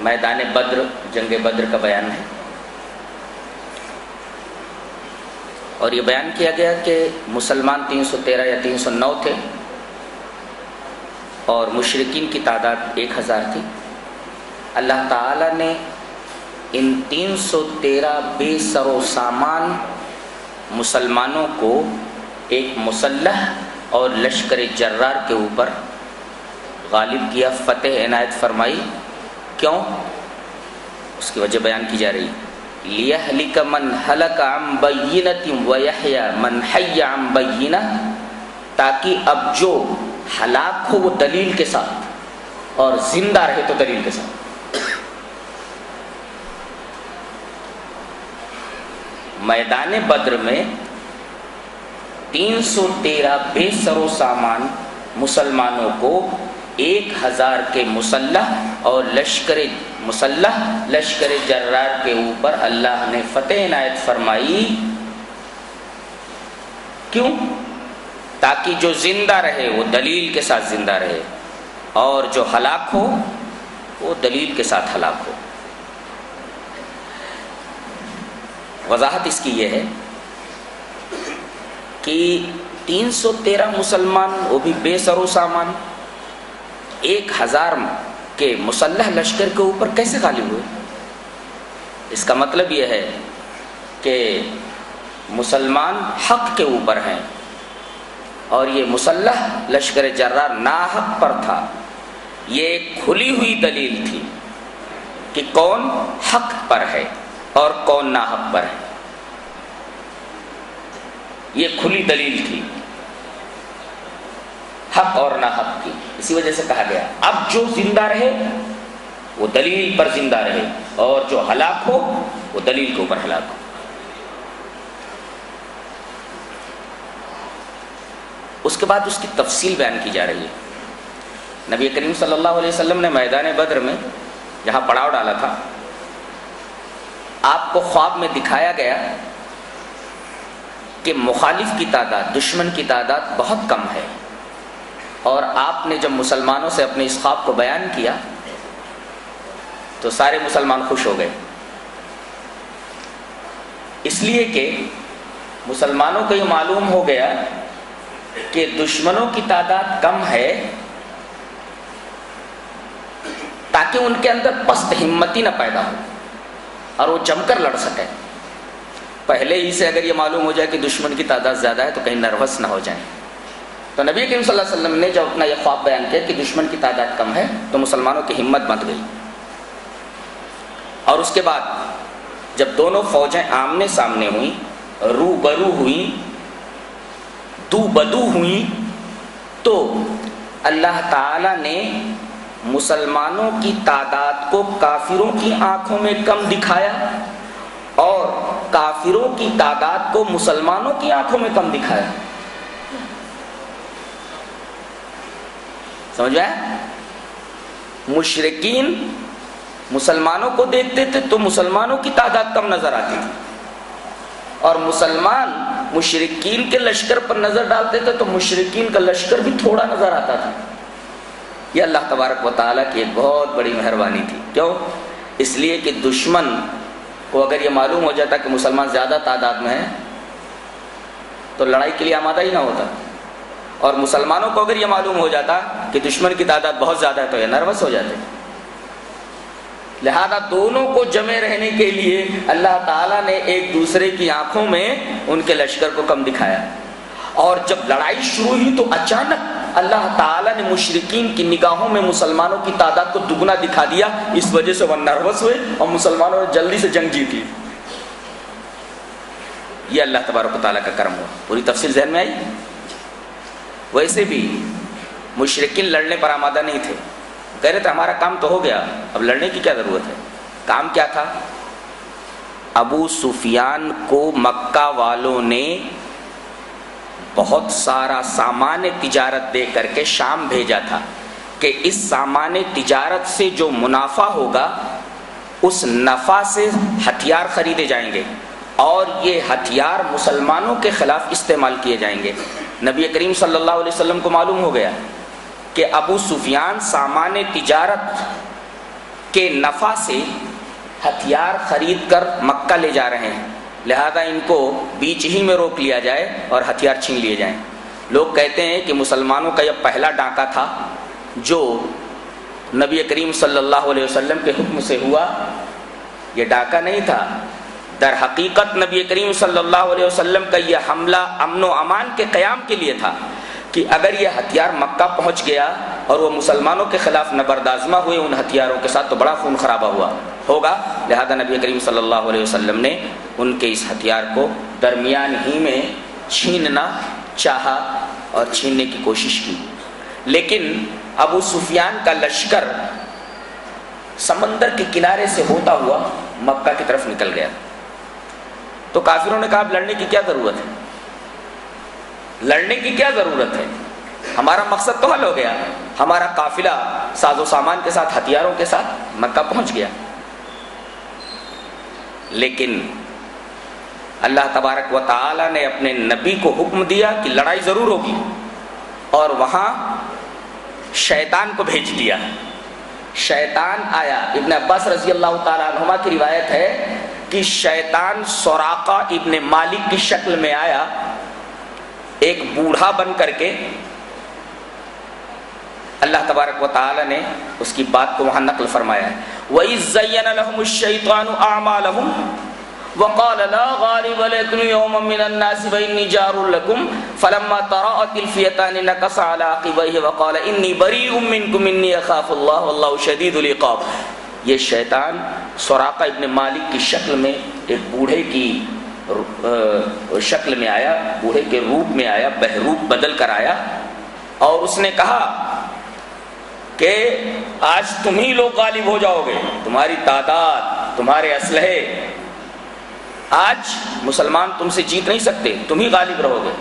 मैदान बद्र, जंग बद्र का बयान है। और ये बयान किया गया कि मुसलमान 313 या 309 थे और मुशरकिन की तादाद एक हज़ार थी। अल्लाह ताला ने इन 313 बेसरो सामान मुसलमानों को एक मुसल्ह और लश्कर जर्रार के ऊपर गालिब किया फ़तेह इनायत फरमाई। क्यों? उसकी वजह बयान की जा रही लियहलिक मन हलक अम बैनति वयहया मन हय्या अम ताकि अब जो हलाक हो वो दलील के साथ और ज़िंदा रहे तो दलील के साथ। मैदान बद्र में 313 बेसरो सामान मुसलमानों को एक हज़ार के मुसल्ह और लश्कर मुसल्ह लश्कर जर्रार के ऊपर अल्लाह ने फतेह नायत फरमाई। क्यों? ताकि जो ज़िंदा रहे, वो दलील के साथ ज़िंदा रहे और जो हलाक हो, वो दलील के साथ हलाक हो। वजाहत इसकी यह है कि 313 मुसलमान, वो भी बेसरो सामान एक हज़ार के मुसल्ह लश्कर के ऊपर कैसे गालिब हुए? इसका मतलब यह है कि मुसलमान हक के ऊपर हैं और ये मुसल्ह लश्कर जर्रार नाहक पर था। ये एक खुली हुई दलील थी कि कौन हक पर है और कौन नाहक पर है। ये खुली दलील थी। हक और ना हक की। इसी वजह से कहा गया, अब जो ज़िंदा रहे, वो दलील पर ज़िंदा रहे और जो हलाक हो, वो दलील के ऊपर हलाक हो। उसके बाद उसकी तफसील बयान की जा रही है। नबी करीम सल्लल्लाहु अलैहि वसल्लम ने मैदान बद्र में जहाँ पड़ाव डाला था, आपको ख्वाब में दिखाया गया कि मुखालिफ की तादाद, दुश्मन की तादाद बहुत कम है। और आपने जब मुसलमानों से अपने इस ख्वाब को बयान किया तो सारे मुसलमान खुश हो गए। इसलिए कि मुसलमानों को ये मालूम हो गया कि दुश्मनों की तादाद कम है, ताकि उनके अंदर पस्त हिम्मती ना पैदा हो और वो जमकर लड़ सके। पहले ही से अगर ये मालूम हो जाए कि दुश्मन की तादाद ज़्यादा है तो कहीं नर्वस ना हो जाए। तो नबी करीम सल्लल्लाहु अलैहि वसल्लम ने जब अपना यह ख्वाब बयान किया कि दुश्मन की तादाद कम है तो मुसलमानों की हिम्मत बंध गई। और उसके बाद जब दोनों फौजें आमने सामने हुई, रूबरू हुई दू बदू हुई तो अल्लाह ताला ने मुसलमानों की तादाद को काफिरों की आँखों में कम दिखाया और काफिरों की तादाद को मुसलमानों की आँखों में कम दिखाया। समझ में मुशरकिन मुसलमानों को देखते थे तो मुसलमानों की तादाद कम नज़र आती थी। और मुसलमान मुशरकिन के लश्कर पर नज़र डालते थे तो मुशरकिन का लश्कर भी थोड़ा नज़र आता था। यह अल्लाह तबारक व की एक बहुत बड़ी मेहरबानी थी। क्यों? इसलिए कि दुश्मन को अगर ये मालूम हो जाता कि मुसलमान ज़्यादा तादाद में है तो लड़ाई के लिए आमादा ही ना होता। और मुसलमानों को अगर ये मालूम हो जाता कि दुश्मन की तादाद बहुत ज़्यादा है तो ये नर्वस हो जाते। लिहाजा दोनों को जमे रहने के लिए अल्लाह ताला ने एक दूसरे की आँखों में उनके लश्कर को कम दिखाया। और जब लड़ाई शुरू हुई तो अचानक अल्लाह ताला ने मुशरकिन की निगाहों में मुसलमानों की तादाद को दुगना दिखा दिया। इस वजह से वह नर्वस हुए और मुसलमानों ने जल्दी से जंग जीती ये अल्लाह तबारक का कर्म हुआ। पूरी तफसील जहन में आई? वैसे भी मुशरकिन लड़ने पर आमादा नहीं थे। कह रहे थे, हमारा काम तो हो गया, अब लड़ने की क्या ज़रूरत है? काम क्या था? अबू सुफियान को मक्का वालों ने बहुत सारा सामान तिजारत दे करके शाम भेजा था कि इस सामान तिजारत से जो मुनाफा होगा, उस नफ़ा से हथियार खरीदे जाएँगे और ये हथियार मुसलमानों के ख़िलाफ़ इस्तेमाल किए जाएँगे। नबी करीम सल्लल्लाहु अलैहि वसल्लम को मालूम हो गया कि अबू सुफियान सामान तिजारत के नफ़ा से हथियार खरीद कर मक्का ले जा रहे हैं। लिहाजा इनको बीच ही में रोक लिया जाए और हथियार छीन लिए जाएँ। लोग कहते हैं कि मुसलमानों का यह पहला डाका था जो नबी करीम सल्लल्लाहु अलैहि वसल्लम के हुक्म से हुआ। यह डाका नहीं था। दर हकीकत नबी करीम सल्लल्लाहु अलैहि वसल्लम का यह हमला अमन अमान के क्याम के लिए था कि अगर यह हथियार मक्का पहुँच गया और वो मुसलमानों के खिलाफ नबरदाजमा हुए उन हथियारों के साथ तो बड़ा खून खराबा हुआ। होगा, लिहाजा नबी करीम सल्लल्लाहु अलैहि वसल्लम ने उनके इस हथियार को दरमियान ही में छीनना चाहा और छीनने की कोशिश की। लेकिन अबू सुफियान का लश्कर समंदर के किनारे से होता हुआ मक्का की तरफ़ निकल गया। तो काफिरों ने कहा लड़ने की क्या ज़रूरत है? लड़ने की क्या ज़रूरत है? हमारा मकसद तो हल हो गया। हमारा काफिला साजो सामान के साथ, हथियारों के साथ मक्का पहुँच गया। लेकिन अल्लाह तबारक व ताला ने अपने नबी को हुक्म दिया कि लड़ाई ज़रूर होगी और वहाँ शैतान को भेज दिया। शैतान आया। इब्न अब्बास रज़ी अल्लाह तुमा की रिवायत है कि शैतान सौराका इब्न मालिक की शक्ल में आया, एक बूढ़ा बन करके। अल्लाह तबारक व ताला ने उसकी बात को वहाँ नकल फरमाया वही जयन आमालहुम वक़ाल ला गालिब लकुम यौम मिनन नास व इन्नी जारुल लकुम, फलम्मा तराअतिल फियतान नकस अला अक़िबैहि वक़ाल इन्नी बरीउम मिनकुम, इन्नी अख़ाफुल्लाह, वल्लाहु शदीदुल इक़ाब। ये शैतान सुराका इब्न मालिक की शक्ल में एक बूढ़े की शक्ल में आया, बूढ़े के रूप में आया, बहरूप बदल कर आया और उसने कहा कि आज तुम ही लोग गालिब हो जाओगे, तुम्हारी तादाद, तुम्हारे असलहे, आज मुसलमान तुमसे जीत नहीं सकते, तुम ही गालिब रहोगे।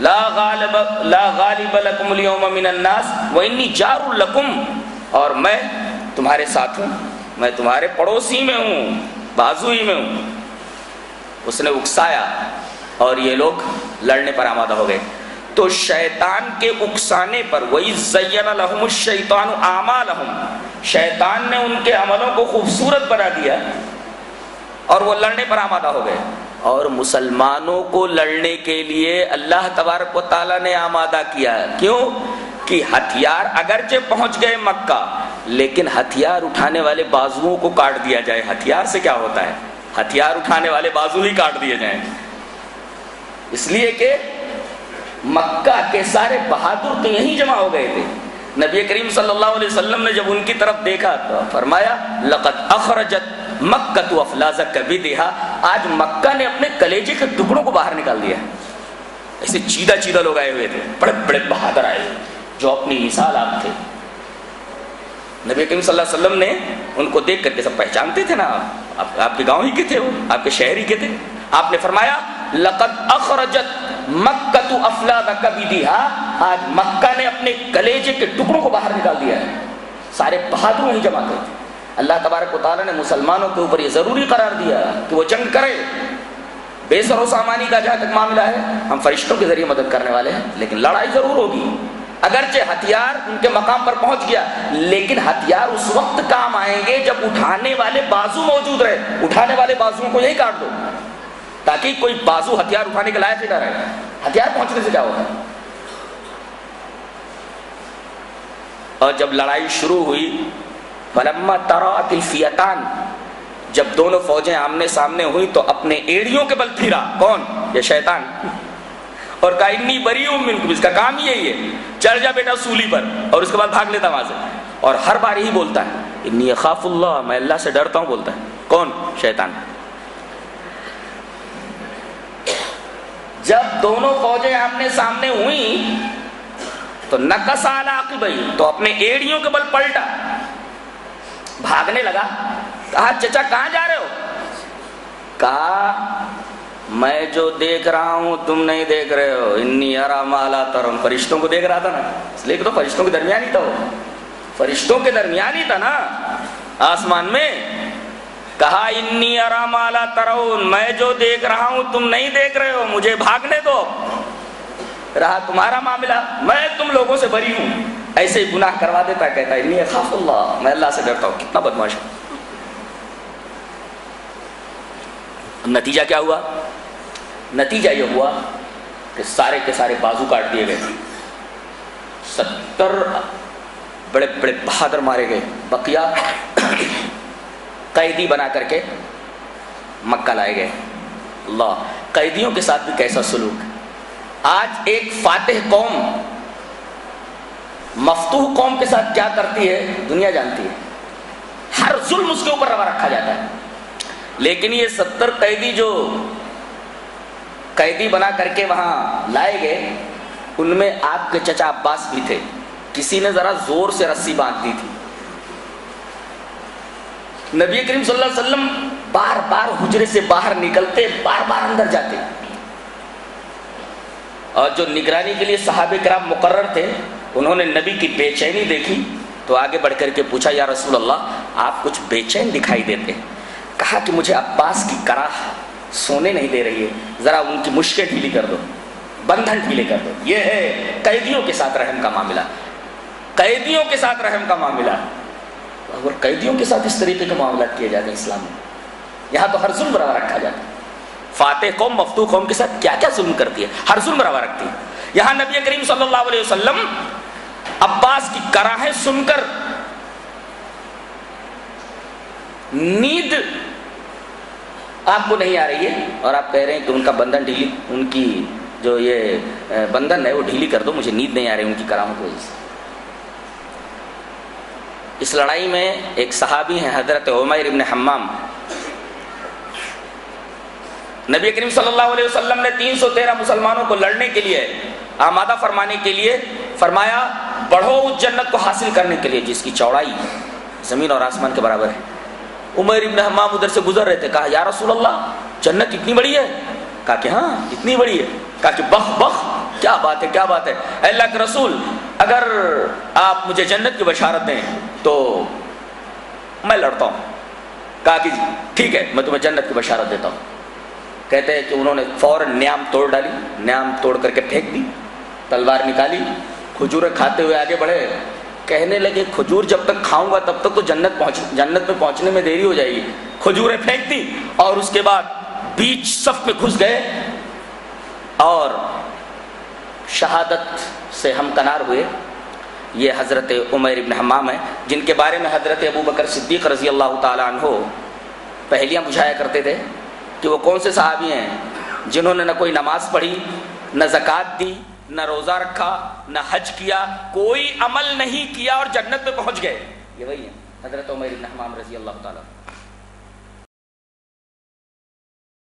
ला गालिब ला गालिब लकुम मिनन्नास, व इन्नी लकुम, और मैं तुम्हारे साथ हूँ। मैं तुम्हारे पड़ोसी में हूँ, बाजू ही में हूँ। उसने उकसाया और ये लोग लड़ने पर आमादा हो गए। तो शैतान के उकसाने पर वही जयन शैतान आमाल शैतान ने उनके अमलों को खूबसूरत बना दिया और वो लड़ने पर आमादा हो गए। और मुसलमानों को लड़ने के लिए अल्लाह तबारक ने आमादा किया। क्यों? कि हथियार अगरचे पहुँच गए मक्का। लेकिन हथियार उठाने वाले बाजुओं को काट दिया जाए। हथियार से क्या होता है? हथियार उठाने वाले बाजू ही काट दिए जाए इसलिए कि मक्का के सारे बहादुर तो यहीं जमा हो गए थे। नबी करीम सल्लल्लाहु अलैहि वसल्लम ने जब उनकी तरफ़ देखा तो फरमाया लकत अखरजत मक्का तो अफलाजा कभी देहा आज मक्का ने अपने कलेजे के टुकड़ों को बाहर निकाल दिया। ऐसे चीदा चीदा लोग आए हुए थे बड़े बड़े बहादुर आए जो अपनी मिसाल आप थे। नबी करीम सल्लल्लाहु अलैहि वसल्लम ने उनको देख करके सब पहचानते थे ना? आप आप, आपके गाँव ही के थे वो आपके शहर ही के थे। आपने फरमाया लकद अखरजत मक्का तू अफला कभी दिया आज मक्का ने अपने कलेजे के टुकड़ों को बाहर निकाल दिया है। सारे बहादुर ही जमा थे अल्लाह तबारक ताला ने मुसलमानों के ऊपर यह ज़रूरी करार दिया कि वो जंग करे। बेसरो सामानी का जहाँ तक मामला है हम फरिश्तों के ज़रिए मदद करने वाले हैं लेकिन लड़ाई ज़रूर होगी। अगरचे हथियार उनके मकाम पर पहुँच गया। लेकिन हथियार उस वक्त काम आएँगे जब उठाने वाले बाजू मौजूद रहे। उठाने वाले बाजुओं को यही काट दो, ताकि कोई बाजू हथियार उठाने के लायक ही ना रहे। हथियार पहुँचने से क्या होगा? और जब लड़ाई शुरू हुई, फलम्मा तरातिल जब दोनों फौजें आमने सामने हुई तो अपने एड़ियों के बल फिरा। कौन? ये शैतान। और कहा, इन्नी बरी मिनकुम इसका काम ही यही है। चढ़ जा बेटा सूली पर और उसके बाद भाग लेता वहाँ से और हर बार यही बोलता है, इन्नी खाफुल्ला मैं अल्लाह से डरता हूँ, बोलता है। कौन? शैतान। जब दोनों फौजें आमने सामने हुई तो नकसाला भाई तो अपने एड़ियों के बल पलटा। भागने लगा। कहा, चचा, कहाँ जा रहे हो? कहा मैं जो देख रहा हूँ, तुम नहीं देख रहे हो। इन्नी अरा माला तरम फरिश्तों को देख रहा था ना? इसलिए तो फरिश्तों के दरमियान ही था वो। फरिश्तों के दरमियान ही था ना? आसमान में कहा, इन्नी अरा माला तरउन मैं जो देख रहा हूँ, तुम नहीं देख रहे हो, मुझे भागने दो। रहा तुम्हारा मामला, मैं तुम लोगों से बरी हूँ। ऐसे ही गुनाह करवा देता, कहता नहीं खाफुल्लाह मैं अल्लाह से डरता हूँ। कितना बदमाश है। नतीजा क्या हुआ? नतीजा यह हुआ कि सारे के सारे बाजू काट दिए गए। सत्तर बड़े बड़े बहादुर मारे गए। बकिया कैदी बना करके मक्का लाए गए। अल्लाह, कैदियों के साथ भी कैसा सलूक? आज एक फातेह कौम, मफतूह कौम के साथ क्या करती है, दुनिया जानती है। हर जुल्म उसके ऊपर रवा रखा जाता है। लेकिन ये सत्तर कैदी जो कैदी बना करके वहाँ लाए गए, उनमें आपके चचा अब्बास भी थे। किसी ने जरा ज़ोर से रस्सी बाँध दी थी। नबी करीम सल्लल्लाहु अलैहि वसल्लम बार बार हुजरे से बाहर निकलते बार बार अंदर जाते। और जो निगरानी के लिए साहब कराम मुकर्र थे, उन्होंने नबी की बेचैनी देखी तो आगे बढ़ करके पूछा, या रसूल अल्लाह आप कुछ बेचैन दिखाई देते? कहा कि मुझे अब्बास की कराह सोने नहीं दे रही है। ज़रा उनकी मुश्किल ढीली कर दो, बंधन ढीले कर दो। ये है कैदियों के साथ रहम का मामला। कैदियों के साथ रहम का मामला। अगर कैदियों के साथ इस तरीके के मामला किए जाते हैं इस्लाम में। यहाँ तो हर जुल्म बराबर रखा जाता है। फातेह कौम मफतू कौम के साथ क्या क्या जुल्म करती है? हर जुल्म बराबर रखती है। यहाँ नबी करीम सल्लल्लाहु अलैहि वसल्लम अब्बास की कराहें सुनकर नींद आपको नहीं आ रही है? और आप कह रहे हैं कि उनका बंधन ढीली, उनकी जो ये बंधन है वो ढीली कर दो, मुझे नींद नहीं आ रही, उनकी कराहों की इस लड़ाई में एक सहाबी हैं, हज़रत उमैर इब्न हम्माम। नबी करीम सल्लल्लाहु अलैहि वसल्लम ने 313 मुसलमानों को लड़ने के लिए, आमादा फरमाने के लिए फरमाया, बढ़ो उस जन्नत को हासिल करने के लिए, जिसकी चौड़ाई ज़मीन और आसमान के बराबर है। उमर इब्न हम्माम उधर से गुजर रहे थे, कहा, या रसूल अल्लाह जन्नत इतनी बड़ी है? कहा कि हाँ इतनी बड़ी है। कहा कि, बख बख, क्या बात है, क्या बात है? अल्लाह के रसूल, अगर आप मुझे जन्नत की बशारत दें तो मैं लड़ता हूँ। कहा कि, ठीक है, मैं तुम्हें जन्नत की बशारत देता हूँ। कहते हैं कि उन्होंने फ़ौरन न्याम तोड़ डाली, न्याम तोड़ करके फेंक दी, तलवार निकाली, खजूरें खाते हुए आगे बढ़े कहने लगे, खजूर जब तक खाऊँगा, तब तक तो जन्नत पहुँच, जन्नत में पहुँचने में देरी हो जाएगी। खजूरें फेंक दी और उसके बाद बीच सफ में घुस गए और शहादत से हम कनार हुए। ये हज़रत उमर इब्न हमाम है, जिनके बारे में हज़रत अबू बकर सिद्दीक रज़ी अल्लाह तहो पहलियाँ बुझाया करते थे कि वो कौन से सहाबी हैं जिन्होंने न कोई नमाज़ पढ़ी, न ज़क़़त दी न रोज़ा रखा, न हज किया, कोई अमल नहीं किया और जन्नत में पहुँच गए। ये वही है, हज़रत उमर रज़ी अल्लाह तला